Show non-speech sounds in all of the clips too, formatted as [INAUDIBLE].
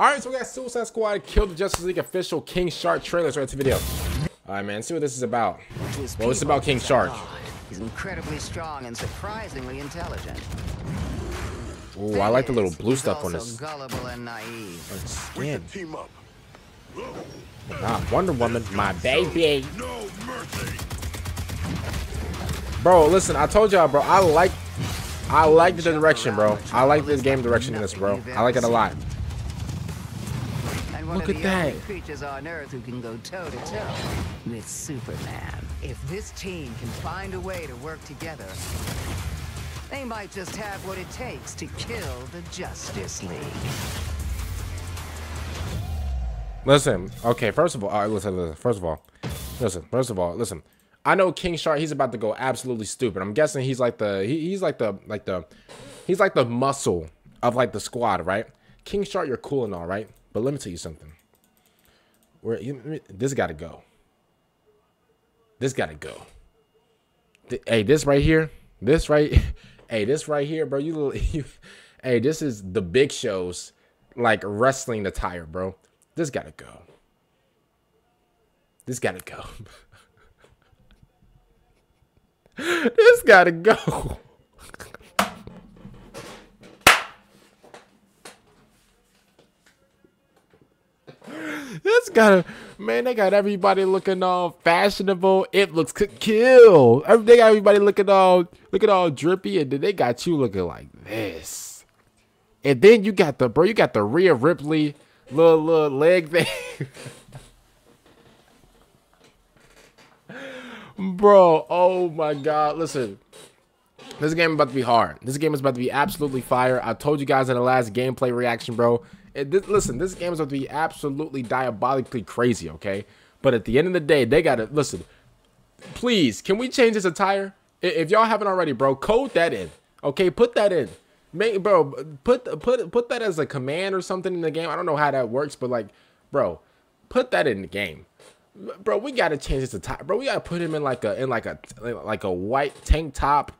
Alright, so we got Suicide Squad Kill the Justice League official King Shark trailers right to video. Alright, man, see what this is about. Well, it's about King Shark. He's incredibly strong and surprisingly intelligent. Ooh, I like the little blue He's stuff on also this gullible and naive. skin. Team up. Ah, Wonder Woman, my baby. No mercy. Bro, listen, I told y'all, bro, I like I like the direction, bro. I like this game direction in this, bro. I like it a lot. And one Look of at the only that. creatures on Earth who can go toe to toe with Superman. If this team can find a way to work together, they might just have what it takes to kill the Justice League. Listen, okay, first of all, all right, listen, listen, first of all, listen, first of all, listen. I know King Shark, he's about to go absolutely stupid. I'm guessing he's like the he, he's like the like the he's like the muscle of like the squad, right? King Shark, you're cool and all, right? But let me tell you something. Where this got to go. This got to go. Th- hey, this right here, this right, [LAUGHS] hey, this right here, bro. You, [LAUGHS] you, hey, this is the Big Show's like wrestling attire, bro. This got to go. This got to go. [LAUGHS] this got to go. This got to man. They got everybody looking all fashionable. It looks kill. They got everybody looking all looking all drippy, and then they got you looking like this. And then you got the bro. You got the Rhea Ripley little little leg thing. [LAUGHS] bro, oh my god! Listen, this game is about to be hard. This game is about to be absolutely fire. I told you guys in the last gameplay reaction, bro. It, this, listen, this game is about to be absolutely diabolically crazy, okay? But at the end of the day, they gotta listen. Please, can we change this attire? If y'all haven't already, bro, code that in. Okay, put that in. Make, bro, put put put that as a command or something in the game. I don't know how that works, but like, bro, put that in the game bro, we gotta change this attire, bro. We gotta put him in like a in like a like a white tank top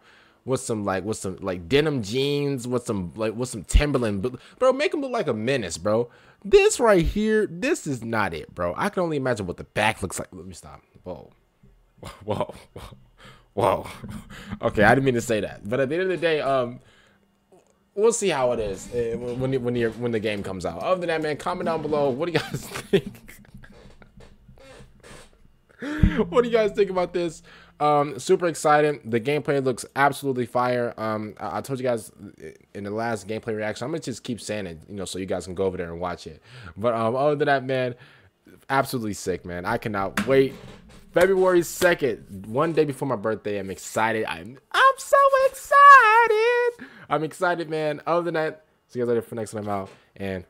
with some like with some like denim jeans with some like with some Timberland, bro, make him look like a menace, bro. This right here, this is not it, bro. I can only imagine what the back looks like. Let me stop. Whoa, [LAUGHS] whoa, [LAUGHS] whoa. [LAUGHS] Okay, I didn't mean to say that, but at the end of the day, um. We'll see how it is uh, when when the, when the game comes out. Other than that, man, comment down below. What do you guys think? [LAUGHS] what do you guys think about this? Um, super excited. The gameplay looks absolutely fire. Um, I, I told you guys in the last gameplay reaction. I'm gonna just keep saying it, you know, so you guys can go over there and watch it. But um, other than that, man, absolutely sick, man. I cannot wait. February second, one day before my birthday. I'm excited. I'm I'm so excited. I'm excited, man. Other than that, see you guys later for next time out and